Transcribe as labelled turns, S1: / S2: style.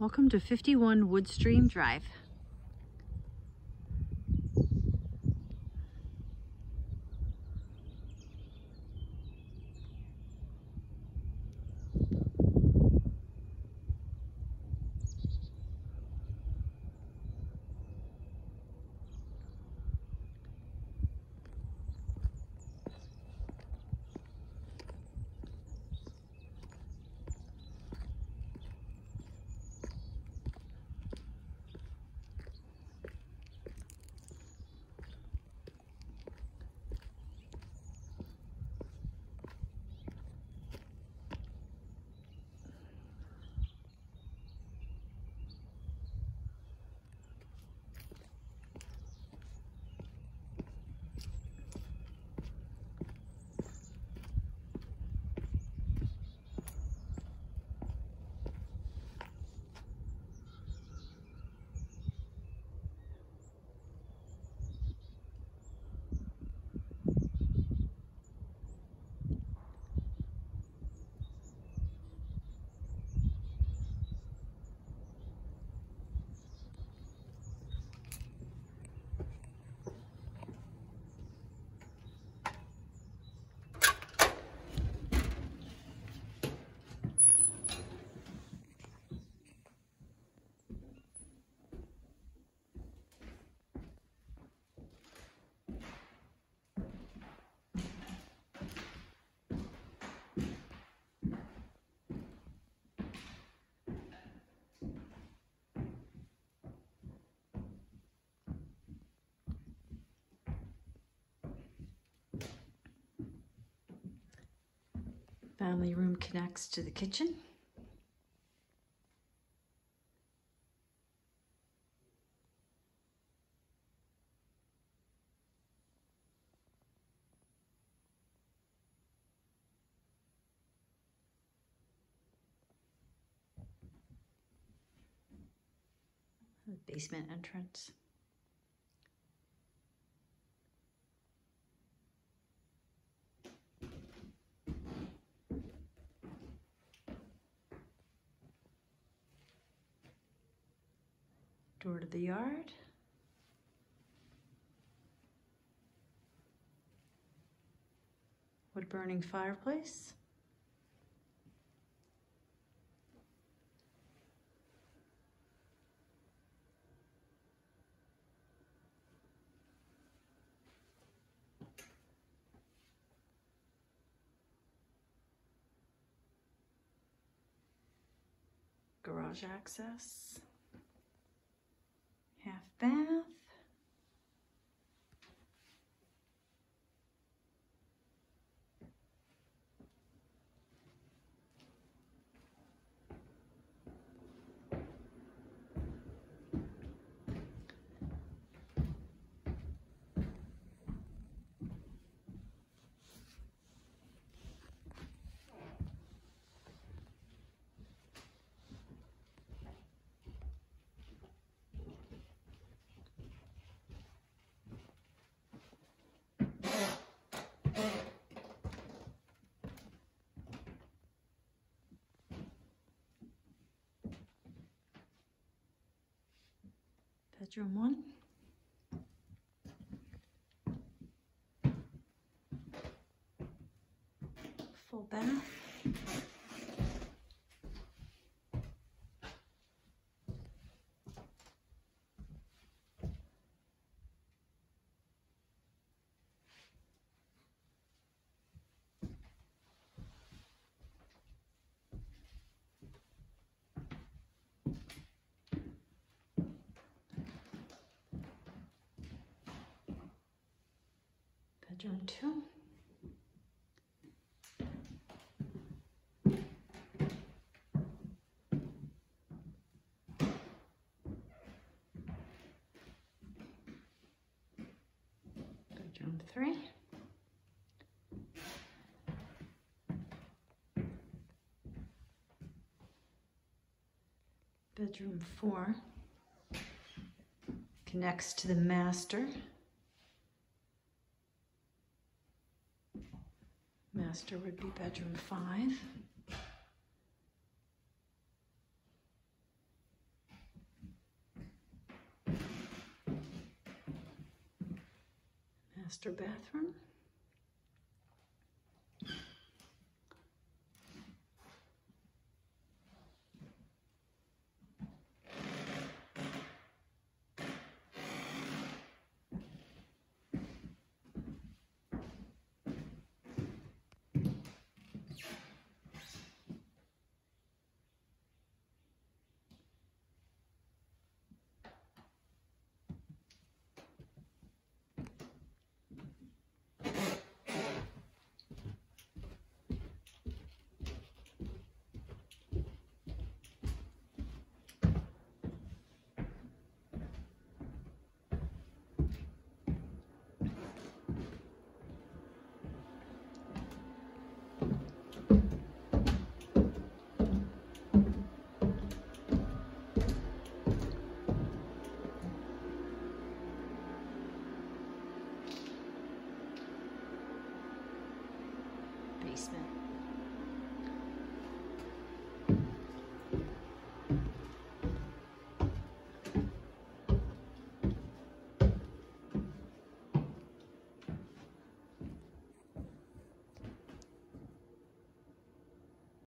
S1: Welcome to 51 Woodstream Drive. Family room connects to the kitchen. Basement entrance. The yard. Wood burning fireplace. Garage access half bath. Bedroom one. Full bath. Bedroom two. Bedroom three. Bedroom four connects to the master. Master would be bedroom five. Master bathroom. Basement.